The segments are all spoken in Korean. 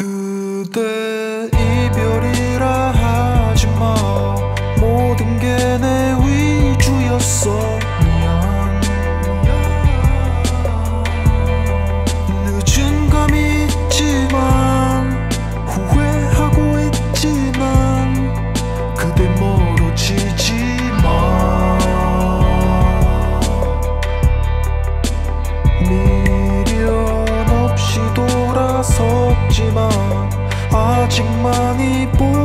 그대 이별이라 하지마. 모든 게 내 위주였어. Sing.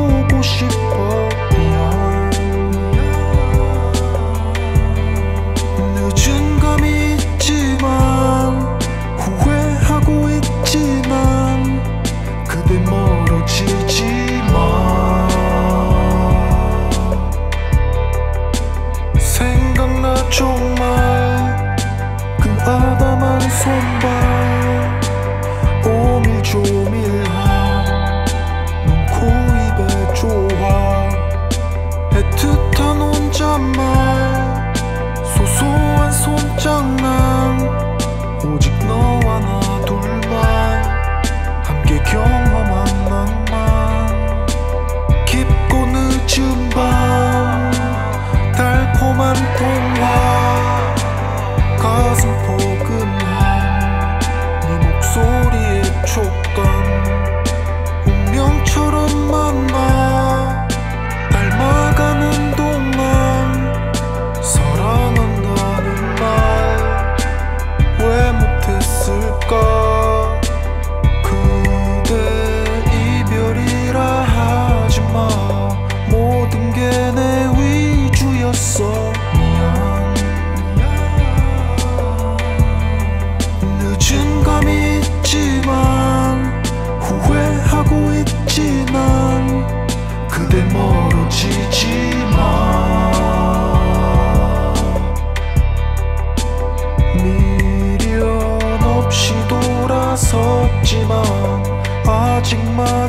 가슴 포근한 네 목소리에 촉감. 절대 멀어지지 마 미련 없이 돌아섰지만 아직만